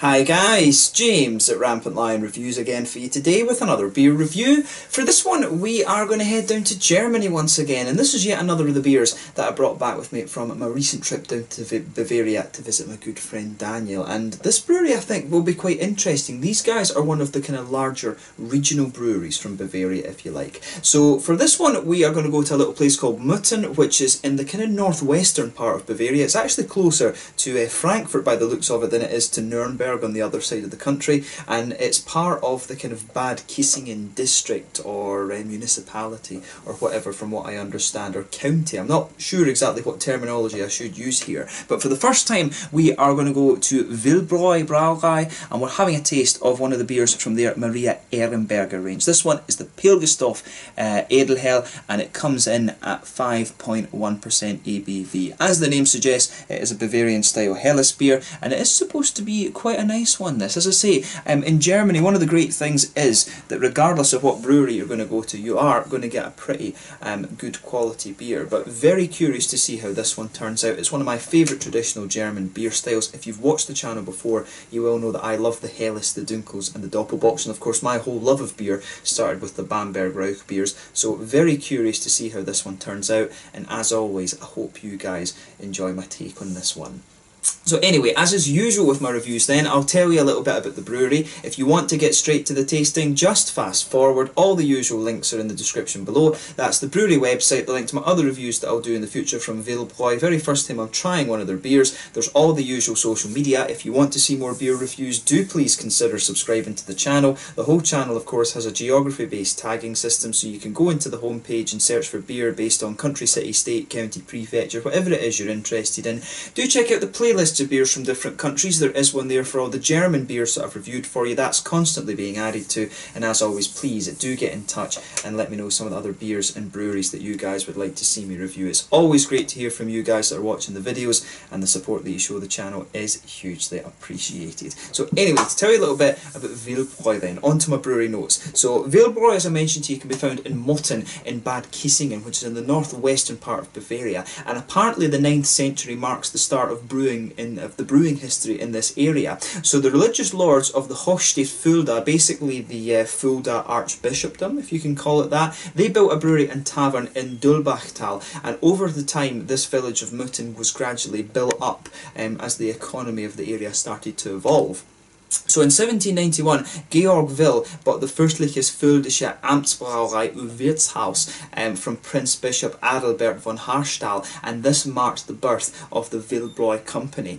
Hi guys, James at Rampant Lion Reviews again for you today with another beer review. For this one we are going to head down to Germany once again and this is yet another of the beers that I brought back with me from my recent trip down to Bavaria to visit my good friend Daniel and this brewery I think will be quite interesting. These guys are one of the kind of larger regional breweries from Bavaria if you like. So for this one we are going to go to a little place called Motten which is in the kind of northwestern part of Bavaria. It's actually closer to uh, Frankfurt by the looks of it than it is to Nuremberg on the other side of the country, and it's part of the kind of Bad Kissingen district or uh, municipality or whatever, from what I understand, or county. I'm not sure exactly what terminology I should use here, but for the first time, we are going to go to Will Bräu Brauerei, and we're having a taste of one of the beers from their Maria Ehrenberger range. This one is the Pilgerstoff uh, Edelhell, and it comes in at 5.1% ABV. As the name suggests, it is a Bavarian style Helles beer, and it is supposed to be quite a nice one, this. As I say, um, in Germany, one of the great things is that regardless of what brewery you're going to go to, you are going to get a pretty um, good quality beer. But very curious to see how this one turns out. It's one of my favourite traditional German beer styles. If you've watched the channel before, you will know that I love the Helles, the Dunkels and the Doppelbocks. And of course, my whole love of beer started with the Bamberg Rauch beers. So very curious to see how this one turns out. And as always, I hope you guys enjoy my take on this one. So anyway, as is usual with my reviews then, I'll tell you a little bit about the brewery. If you want to get straight to the tasting, just fast forward. All the usual links are in the description below. That's the brewery website, the link to my other reviews that I'll do in the future from Will Bräu. Very first time I'm trying one of their beers. There's all the usual social media. If you want to see more beer reviews, do please consider subscribing to the channel. The whole channel, of course, has a geography-based tagging system, so you can go into the homepage and search for beer based on country, city, state, county, prefecture, whatever it is you're interested in. Do check out the playlists of beers from different countries. There is one there for all the German beers that I've reviewed for you. That's constantly being added to. And as always, please do get in touch and let me know some of the other beers and breweries that you guys would like to see me review. It's always great to hear from you guys that are watching the videos and the support that you show the channel is hugely appreciated. So anyway, to tell you a little bit about Will Bräu then, on to my brewery notes. So Will Bräu, as I mentioned to you, can be found in Motten in Bad Kissingen, which is in the northwestern part of Bavaria. And apparently the 9th century marks the start of brewing in of the brewing history in this area. So the religious lords of the Hochstift Fulda, basically the uh, Fulda Archbishopdom, if you can call it that, they built a brewery and tavern in Dulbachtal, and over the time this village of Motten was gradually built up um, as the economy of the area started to evolve. So in 1791, Georg Will bought the Fürstliches Fuldische Amtsbrauerei Wirtshaus um, from Prince Bishop Adalbert von Harstall, and this marked the birth of the Will Bräu Company.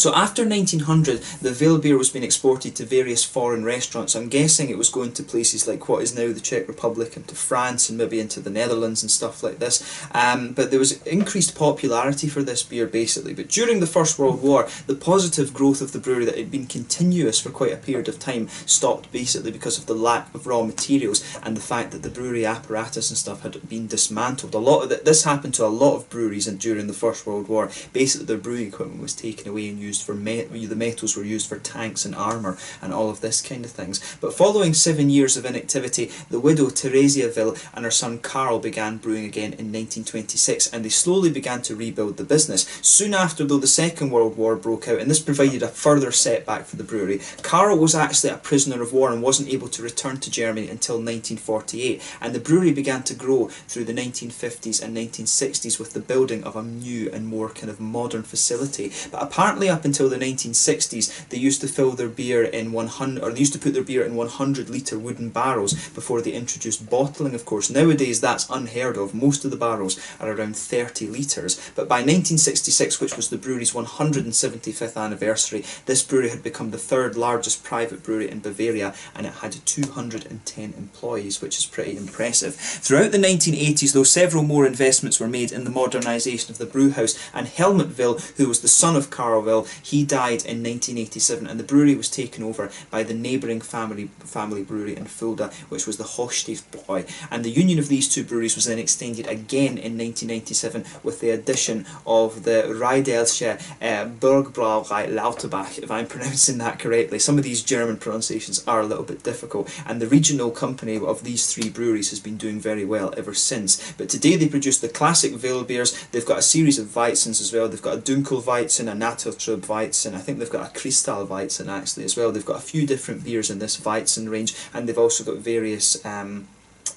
So after 1900, the Veil beer was being exported to various foreign restaurants. I'm guessing it was going to places like what is now the Czech Republic and to France and maybe into the Netherlands and stuff like this. Um, but there was increased popularity for this beer basically. But during the First World War, the positive growth of the brewery that had been continuous for quite a period of time stopped basically because of the lack of raw materials and the fact that the brewery apparatus and stuff had been dismantled. A lot of this happened to a lot of breweries during the First World War. Basically, their brewing equipment was taken away and used for me the metals were used for tanks and armour and all of this kind of things. But following seven years of inactivity, the widow Theresia Will and her son Karl began brewing again in 1926 and they slowly began to rebuild the business. Soon after though the Second World War broke out and this provided a further setback for the brewery, Karl was actually a prisoner of war and wasn't able to return to Germany until 1948 and the brewery began to grow through the 1950s and 1960s with the building of a new and more kind of modern facility. But apparently up until the 1960s, they used to fill their beer in 100, or they used to put their beer in 100 litre wooden barrels before they introduced bottling, of course. Nowadays, that's unheard of. Most of the barrels are around 30 litres. But by 1966, which was the brewery's 175th anniversary, this brewery had become the third largest private brewery in Bavaria, and it had 210 employees, which is pretty impressive. Throughout the 1980s, though, several more investments were made in the modernisation of the brewhouse, and Helmut Will, who was the son of Karl He died in 1987 and the brewery was taken over by the neighbouring family family brewery in Fulda, which was the Hochstift And the union of these two breweries was then extended again in 1997 with the addition of the Riedelsche uh, Bergbrauerei Lauterbach, if I'm pronouncing that correctly. Some of these German pronunciations are a little bit difficult, and the regional company of these three breweries has been doing very well ever since. But today they produce the classic Veil beers. They've got a series of Weizens as well. They've got a Dunkel Weizen, a Natur Austra Weizen. I think they've got a Kristall Weizen actually as well. They've got a few different beers in this Weizen range, and they've also got various. Um,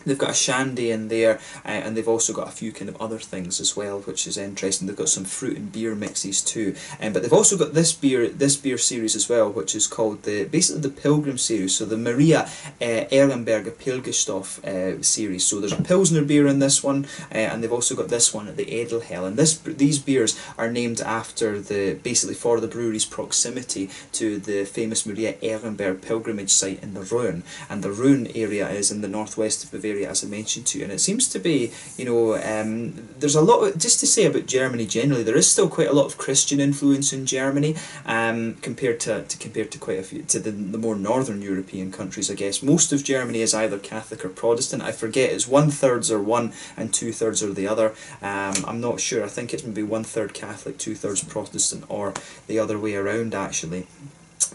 They've got a shandy in there, uh, and they've also got a few kind of other things as well, which is interesting. They've got some fruit and beer mixes too, um, but they've also got this beer, this beer series as well, which is called the basically the Pilgrim series. So the Maria uh, Ehrenberger Pilgerstoff uh, series. So there's a Pilsner beer in this one, uh, and they've also got this one, at the Edelhell. And this these beers are named after the basically for the brewery's proximity to the famous Maria Ehrenberg pilgrimage site in the Rhön, and the Rhön area is in the northwest of Area, as I mentioned to you, and it seems to be, you know, um, there's a lot. Of, just to say about Germany generally, there is still quite a lot of Christian influence in Germany, um, compared to, to compared to quite a few to the, the more northern European countries. I guess most of Germany is either Catholic or Protestant. I forget it's one thirds or one and two thirds or the other. Um, I'm not sure. I think it's maybe one third Catholic, two thirds Protestant, or the other way around actually.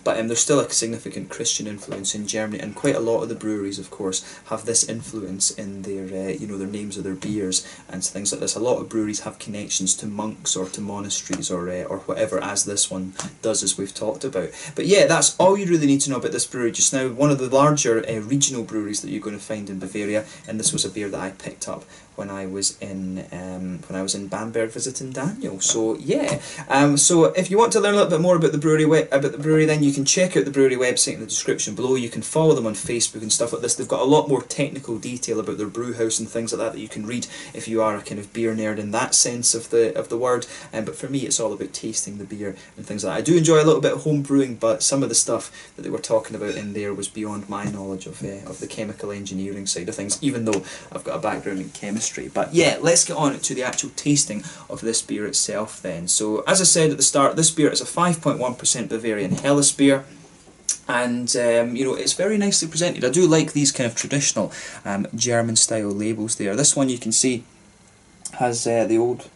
But um, there's still a significant Christian influence in Germany, and quite a lot of the breweries, of course, have this influence in their, uh, you know, their names of their beers and things like this. A lot of breweries have connections to monks or to monasteries or uh, or whatever, as this one does, as we've talked about. But yeah, that's all you really need to know about this brewery just now. One of the larger uh, regional breweries that you're going to find in Bavaria, and this was a beer that I picked up when I was in um, when I was in Bamberg visiting Daniel. So yeah, um, so if you want to learn a little bit more about the brewery about the brewery, then you can check out the brewery website in the description below. You can follow them on Facebook and stuff like this. They've got a lot more technical detail about their brew house and things like that that you can read if you are a kind of beer nerd in that sense of the of the word. Um, but for me, it's all about tasting the beer and things like that. I do enjoy a little bit of home brewing, but some of the stuff that they were talking about in there was beyond my knowledge of uh, of the chemical engineering side of things. Even though I've got a background in chemistry but yeah, let's get on to the actual tasting of this beer itself then. So as I said at the start, this beer is a 5.1% Bavarian Helles beer and um, you know it's very nicely presented. I do like these kind of traditional um, German style labels there. This one you can see has uh, the old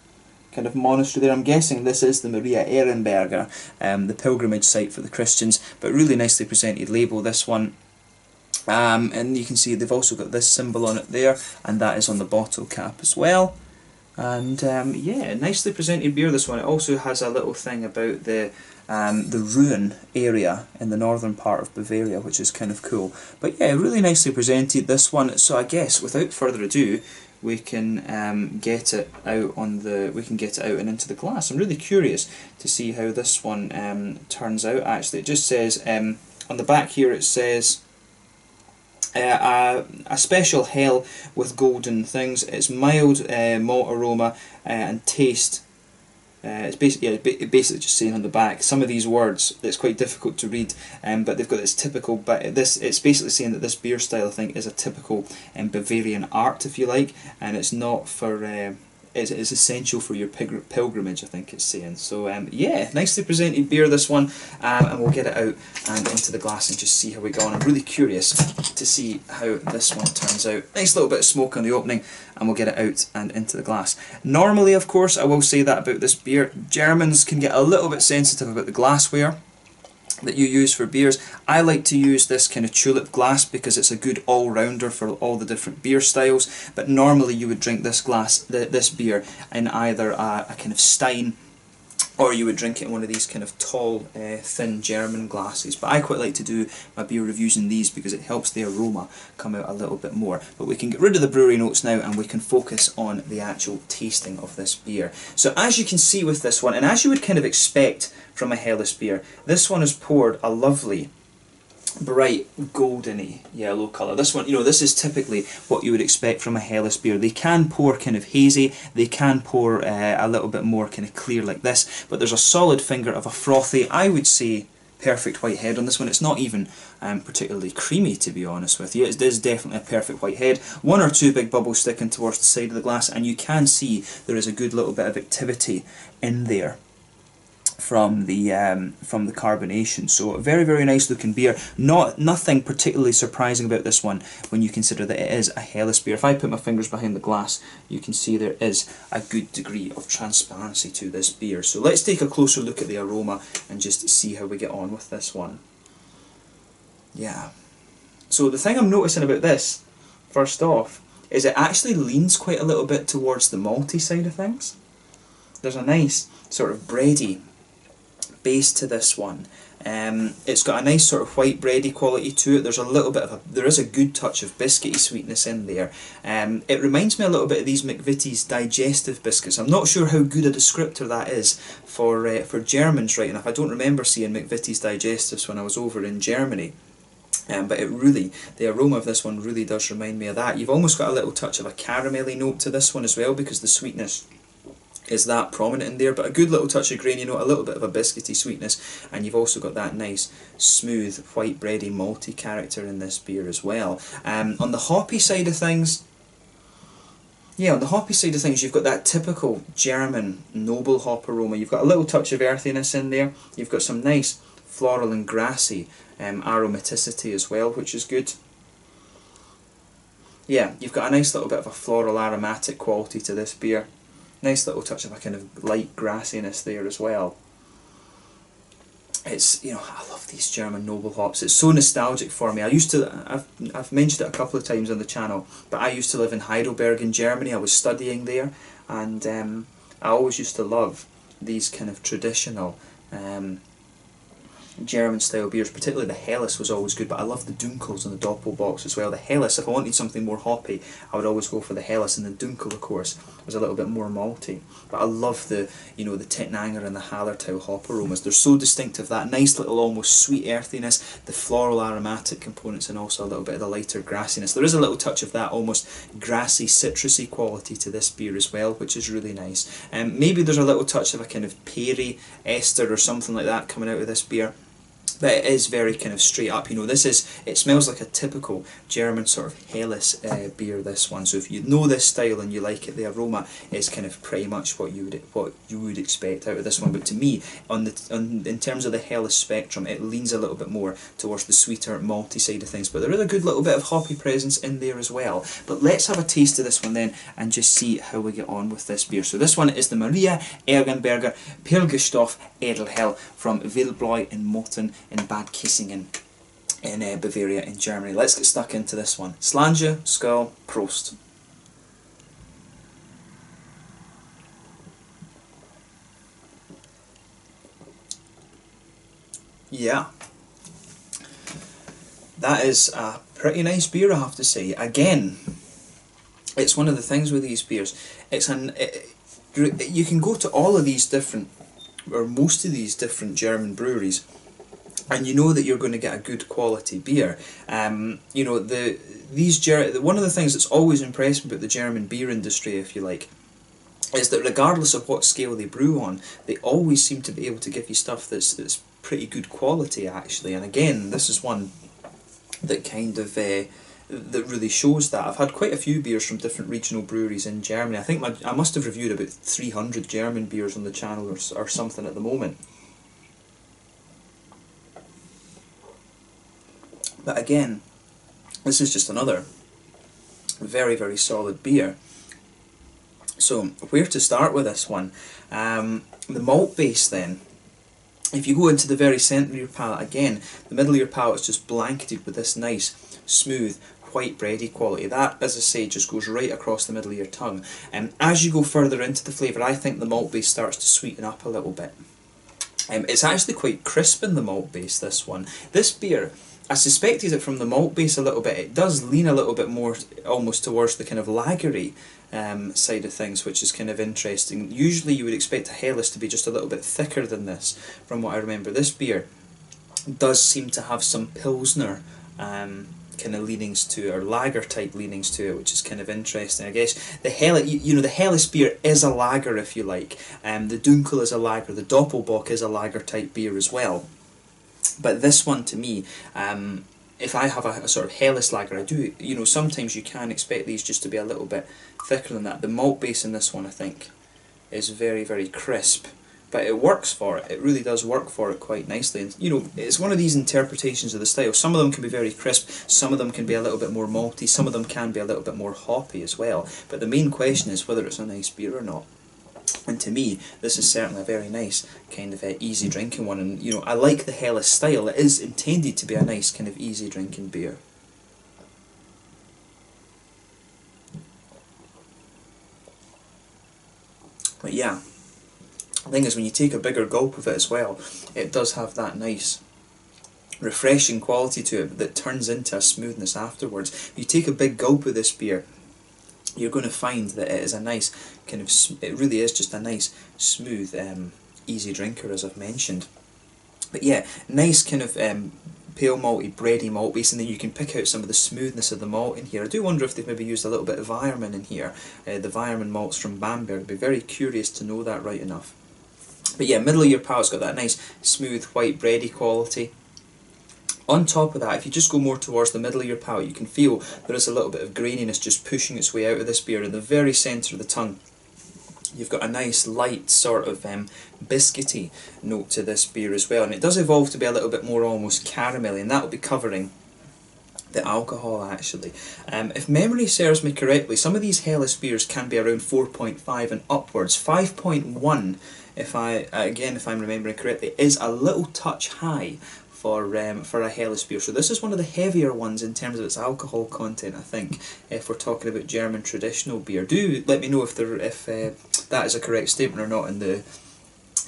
kind of monastery there. I'm guessing this is the Maria Ehrenberger, um, the pilgrimage site for the Christians, but really nicely presented label. This one um, and you can see they've also got this symbol on it there, and that is on the bottle cap as well. And um, yeah, nicely presented beer this one. It also has a little thing about the um, the Rhön area in the northern part of Bavaria, which is kind of cool. But yeah, really nicely presented this one. So I guess without further ado, we can um, get it out on the we can get it out and into the glass. I'm really curious to see how this one um, turns out. Actually, it just says um, on the back here it says uh, a, a, special hell with golden things. It's mild uh, malt aroma uh, and taste. Uh, it's basically yeah, basically just saying on the back some of these words. It's quite difficult to read, um, but they've got this typical. But this it's basically saying that this beer style I think is a typical um, Bavarian art, if you like, and it's not for uh, is, is essential for your pilgrimage, I think it's saying. So um, yeah, nicely presented beer this one, um, and we'll get it out and into the glass and just see how we go on. I'm really curious to see how this one turns out. Nice little bit of smoke on the opening, and we'll get it out and into the glass. Normally, of course, I will say that about this beer, Germans can get a little bit sensitive about the glassware that you use for beers. I like to use this kind of tulip glass because it's a good all-rounder for all the different beer styles, but normally you would drink this glass, this beer in either a, a kind of Stein or you would drink it in one of these kind of tall, uh, thin German glasses. But I quite like to do my beer reviews in these because it helps the aroma come out a little bit more. But we can get rid of the brewery notes now and we can focus on the actual tasting of this beer. So as you can see with this one, and as you would kind of expect from a Helles beer. This one is poured a lovely bright goldeny yellow colour. This one, you know, this is typically what you would expect from a Helles beer. They can pour kind of hazy, they can pour uh, a little bit more kind of clear like this, but there's a solid finger of a frothy, I would say, perfect white head on this one. It's not even um, particularly creamy to be honest with you. It is definitely a perfect white head. One or two big bubbles sticking towards the side of the glass and you can see there is a good little bit of activity in there from the um, from the carbonation. So a very very nice looking beer. Not nothing particularly surprising about this one when you consider that it is a Helles beer. If I put my fingers behind the glass, you can see there is a good degree of transparency to this beer. So let's take a closer look at the aroma and just see how we get on with this one. Yeah. So the thing I'm noticing about this, first off, is it actually leans quite a little bit towards the malty side of things. There's a nice sort of bready base to this one. Um, it's got a nice sort of white bready quality to it. There's a little bit of a, there is a good touch of biscuity sweetness in there. Um, it reminds me a little bit of these McVitie's digestive biscuits. I'm not sure how good a descriptor that is for uh, for Germans right enough. I don't remember seeing McVitie's digestives when I was over in Germany. Um, but it really, the aroma of this one really does remind me of that. You've almost got a little touch of a caramelly note to this one as well because the sweetness is that prominent in there, but a good little touch of grain, you know, a little bit of a biscuity sweetness, and you've also got that nice, smooth, white bready, malty character in this beer as well. Um, on the hoppy side of things, yeah, on the hoppy side of things, you've got that typical German noble hop aroma. You've got a little touch of earthiness in there. You've got some nice floral and grassy um, aromaticity as well, which is good. Yeah, you've got a nice little bit of a floral aromatic quality to this beer. Nice little touch of a kind of light grassiness there as well. It's, you know, I love these German noble hops. It's so nostalgic for me. I used to, I've, I've mentioned it a couple of times on the channel, but I used to live in Heidelberg in Germany. I was studying there, and um, I always used to love these kind of traditional um, German style beers, particularly the Helles was always good, but I love the Dunkels and the Doppelbocks as well. The Helles, if I wanted something more hoppy, I would always go for the Helles, and the Dunkel, of course, was a little bit more malty. But I love the, you know, the Tettnanger and the Hallertau hop aromas. They're so distinctive, that nice little almost sweet earthiness, the floral aromatic components, and also a little bit of the lighter grassiness. There is a little touch of that almost grassy, citrusy quality to this beer as well, which is really nice. Um, maybe there's a little touch of a kind of perry ester or something like that coming out of this beer but it is very kind of straight up. You know, this is it smells like a typical German sort of Helles uh, beer. This one, so if you know this style and you like it, the aroma is kind of pretty much what you would what you would expect out of this one. But to me, on the on, in terms of the Helles spectrum, it leans a little bit more towards the sweeter malty side of things. But there is a good little bit of hoppy presence in there as well. But let's have a taste of this one then and just see how we get on with this beer. So this one is the Maria Ehrenberger Pilgerstoff Edelhell from Will Bräu in Motten in Bad Kissingen in uh, Bavaria in Germany. Let's get stuck into this one. Slàinte, Skål, Prost. Yeah. That is a pretty nice beer, I have to say. Again, it's one of the things with these beers. It's an it, you can go to all of these different, or most of these different German breweries, and you know that you're going to get a good quality beer. Um, you know the these Ger- one of the things that's always impressed me about the German beer industry, if you like, is that regardless of what scale they brew on, they always seem to be able to give you stuff that's that's pretty good quality actually. And again, this is one that kind of. Uh, that really shows that. I've had quite a few beers from different regional breweries in Germany. I think my, I must have reviewed about 300 German beers on the channel or, or something at the moment. But again, this is just another very, very solid beer. So, where to start with this one? Um, the malt base then. If you go into the very centre of your palate, again, the middle of your palate is just blanketed with this nice, smooth, white bready quality. That, as I say, just goes right across the middle of your tongue. And um, as you go further into the flavour, I think the malt base starts to sweeten up a little bit. Um, it's actually quite crisp in the malt base, this one. This beer, I suspected it from the malt base a little bit. It does lean a little bit more almost towards the kind of lagery um, side of things, which is kind of interesting. Usually you would expect a Helles to be just a little bit thicker than this, from what I remember. This beer does seem to have some Pilsner um, kind of leanings to it, or lager type leanings to it, which is kind of interesting. I guess the Hell, you, know, the Helles beer is a lager, if you like. Um, the Dunkel is a lager. The Doppelbock is a lager type beer as well. But this one, to me, um, if I have a, a, sort of Helles lager, I do, you know, sometimes you can expect these just to be a little bit thicker than that. The malt base in this one, I think, is very, very crisp but it works for it. It really does work for it quite nicely. And you know, it's one of these interpretations of the style. Some of them can be very crisp, some of them can be a little bit more malty, some of them can be a little bit more hoppy as well. But the main question is whether it's a nice beer or not. And to me, this is certainly a very nice kind of uh, easy drinking one. And you know, I like the Helles style. It is intended to be a nice kind of easy drinking beer. But yeah, The thing is, when you take a bigger gulp of it as well, it does have that nice refreshing quality to it that turns into a smoothness afterwards. You take a big gulp of this beer, you're going to find that it is a nice kind of, it really is just a nice, smooth, um, easy drinker as I've mentioned. But yeah, nice kind of um, pale malty, bready malt base, and then you can pick out some of the smoothness of the malt in here. I do wonder if they've maybe used a little bit of Weyermann in here, uh, the Weyermann malts from Bamberg. I'd be very curious to know that right enough. But yeah, middle of your palate's got that nice, smooth, white, bready quality. On top of that, if you just go more towards the middle of your palate, you can feel there is a little bit of graininess just pushing its way out of this beer in the very centre of the tongue. You've got a nice light sort of um, biscuity note to this beer as well, and it does evolve to be a little bit more almost caramelly, and that will be covering the alcohol actually. Um, if memory serves me correctly, some of these Helles beers can be around 4.5 and upwards. 5.1, if I again if I'm remembering correctly, is a little touch high for um, for a Helles beer. So this is one of the heavier ones in terms of its alcohol content. I think if we're talking about German traditional beer, do let me know if there if uh, that is a correct statement or not in the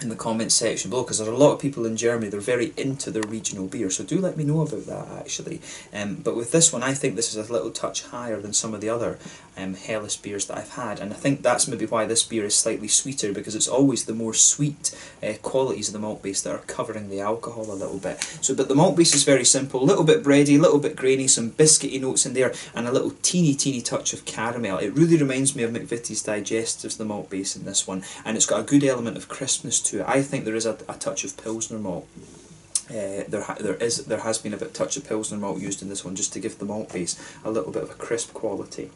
in the comments section below because there are a lot of people in Germany they're very into their regional beer so do let me know about that actually um, but with this one I think this is a little touch higher than some of the other um, Helles beers that I've had and I think that's maybe why this beer is slightly sweeter because it's always the more sweet uh, qualities of the malt base that are covering the alcohol a little bit so but the malt base is very simple a little bit bready, a little bit grainy, some biscuity notes in there and a little teeny teeny touch of caramel it really reminds me of McVitie's Digestives the malt base in this one and it's got a good element of crispness to it. I think there is a, a touch of Pilsner malt. Uh, there, there is there has been a bit touch of Pilsner malt used in this one just to give the malt base a little bit of a crisp quality.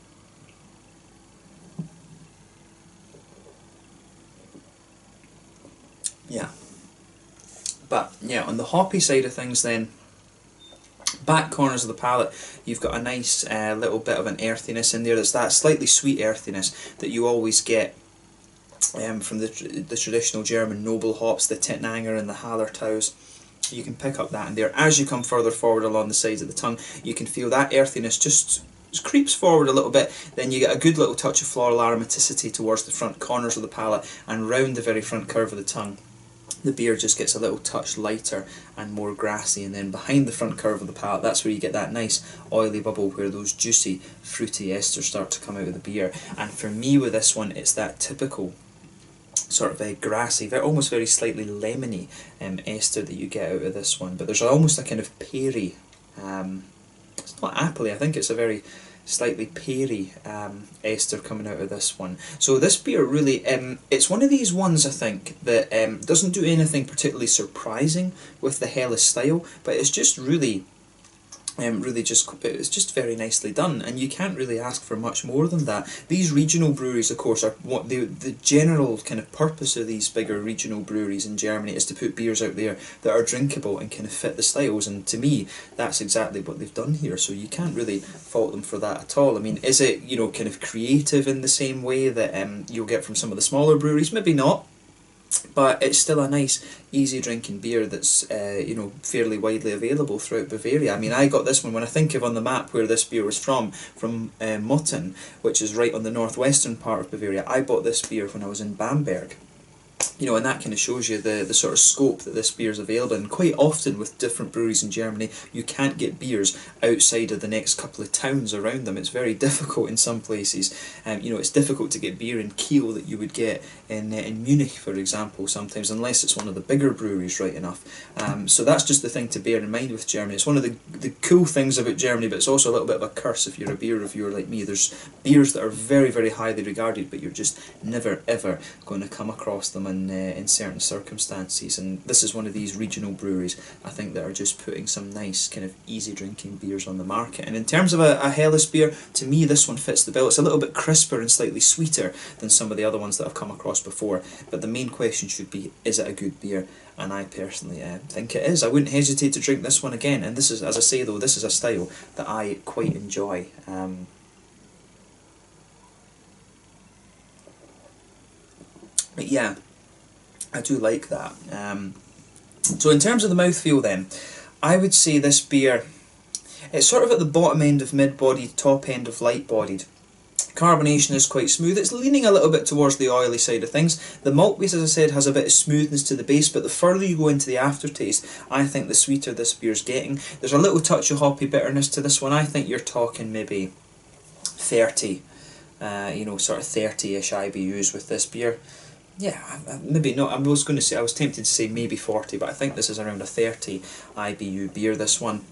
Yeah. But yeah, on the hoppy side of things then, back corners of the palate, you've got a nice uh, little bit of an earthiness in there. There's that slightly sweet earthiness that you always get um, from the, the traditional German noble hops, the Tettnanger and the Hallertau's. You can pick up that in there. As you come further forward along the sides of the tongue, you can feel that earthiness just creeps forward a little bit, then you get a good little touch of floral aromaticity towards the front corners of the palate and round the very front curve of the tongue. The beer just gets a little touch lighter and more grassy, and then behind the front curve of the palate, that's where you get that nice oily bubble where those juicy, fruity esters start to come out of the beer. And for me, with this one, it's that typical sort of a grassy, very, almost very slightly lemony um, ester that you get out of this one. But there's almost a kind of peary, um, it's not appley, I think it's a very slightly peary um, ester coming out of this one. So this beer really, um, it's one of these ones I think that um, doesn't do anything particularly surprising with the Helles style, but it's just really um, really just it's just very nicely done and you can't really ask for much more than that. These regional breweries of course are what the the general kind of purpose of these bigger regional breweries in Germany is to put beers out there that are drinkable and kind of fit the styles and to me that's exactly what they've done here so you can't really fault them for that at all. I mean is it you know kind of creative in the same way that um, you'll get from some of the smaller breweries? Maybe not but it's still a nice easy drinking beer that's uh, you know fairly widely available throughout Bavaria. I mean I got this one when I think of on the map where this beer was from from uh, Motten which is right on the northwestern part of Bavaria. I bought this beer when I was in Bamberg you know, and that kind of shows you the, the sort of scope that this beer is available in. Quite often with different breweries in Germany, you can't get beers outside of the next couple of towns around them. It's very difficult in some places. Um, you know, it's difficult to get beer in Kiel that you would get in, uh, in Munich, for example, sometimes, unless it's one of the bigger breweries, right enough. Um, so that's just the thing to bear in mind with Germany. It's one of the, the cool things about Germany, but it's also a little bit of a curse if you're a beer reviewer like me. There's beers that are very, very highly regarded, but you're just never, ever going to come across them in, uh, in certain circumstances. And this is one of these regional breweries, I think, that are just putting some nice, kind of easy drinking beers on the market. And in terms of a, a Helles beer, to me, this one fits the bill. It's a little bit crisper and slightly sweeter than some of the other ones that I've come across before. But the main question should be, is it a good beer? And I personally uh, think it is. I wouldn't hesitate to drink this one again. And this is, as I say though, this is a style that I quite enjoy. Um, but yeah, I do like that. Um, so in terms of the mouthfeel then, I would say this beer, it's sort of at the bottom end of mid-bodied, top end of light-bodied Carbonation is quite smooth. It's leaning a little bit towards the oily side of things. The malt base, as I said, has a bit of smoothness to the base, but the further you go into the aftertaste, I think the sweeter this beer's getting. There's a little touch of hoppy bitterness to this one. I think you're talking maybe 30, uh, you know, sort of 30-ish IBUs with this beer. Yeah, maybe not. I was going to say, I was tempted to say maybe 40, but I think this is around a 30 IBU beer, this one.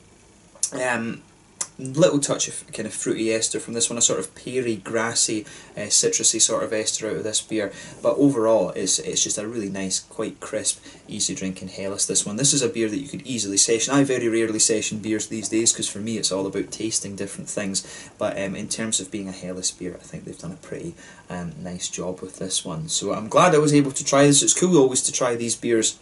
Um, little touch of kind of fruity ester from this one, a sort of peary, grassy, uh, citrusy sort of ester out of this beer. But overall, it's, it's just a really nice, quite crisp, easy drinking Helles, this one. This is a beer that you could easily session. I very rarely session beers these days because for me it's all about tasting different things. But um, in terms of being a Helles beer, I think they've done a pretty um, nice job with this one. So I'm glad I was able to try this. It's cool always to try these beers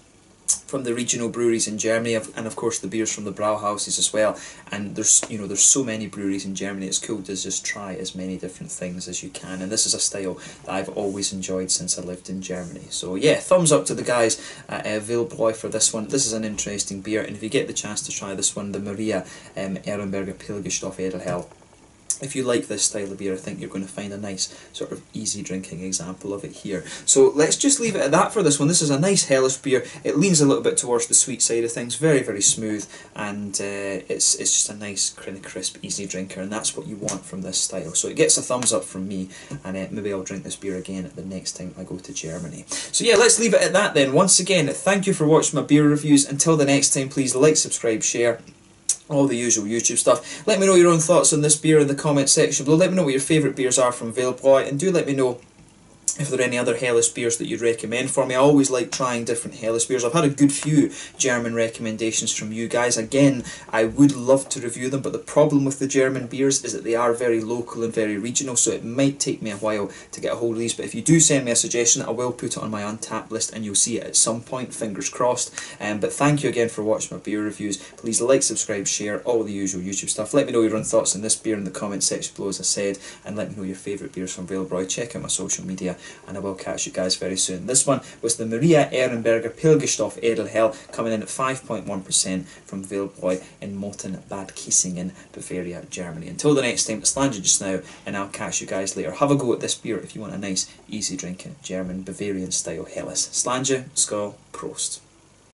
from the regional breweries in Germany and of course the beers from the Brauhauses as well. And there's you know there's so many breweries in Germany it's cool to just try as many different things as you can. And this is a style that I've always enjoyed since I lived in Germany. So yeah thumbs up to the guys at uh, for this one. This is an interesting beer and if you get the chance to try this one the Maria um, Ehrenberger Pilgerstoff Edelhell if you like this style of beer, I think you're going to find a nice sort of easy drinking example of it here. So let's just leave it at that for this one. This is a nice Helles beer. It leans a little bit towards the sweet side of things, very, very smooth, and uh, it's, it's just a nice, kind of crisp, easy drinker, and that's what you want from this style. So it gets a thumbs up from me, and uh, maybe I'll drink this beer again the next time I go to Germany. So yeah, let's leave it at that then. Once again, thank you for watching my beer reviews. Until the next time, please like, subscribe, share, all the usual YouTube stuff. Let me know your own thoughts on this beer in the comment section below. Let me know what your favourite beers are from Will Bräu and do let me know if there are any other Helles beers that you'd recommend for me. I always like trying different Helles beers. I've had a good few German recommendations from you guys. Again, I would love to review them, but the problem with the German beers is that they are very local and very regional, so it might take me a while to get a hold of these. But if you do send me a suggestion, I will put it on my Untappd list and you'll see it at some point, fingers crossed. Um, but thank you again for watching my beer reviews. Please like, subscribe, share, all the usual YouTube stuff. Let me know your own thoughts on this beer in the comment section below, as I said, and let me know your favourite beers from Will Bräu. Check out my social media and I will catch you guys very soon. This one was the Maria Ehrenberger Pilgerstoff Edelhell coming in at 5.1% from Will Bräu in Motten Bad Kissingen, Bavaria, Germany. Until the next time, it's Landry just now, and I'll catch you guys later. Have a go at this beer if you want a nice, easy drinking German Bavarian style Helles. Slàinte, Skål, Prost.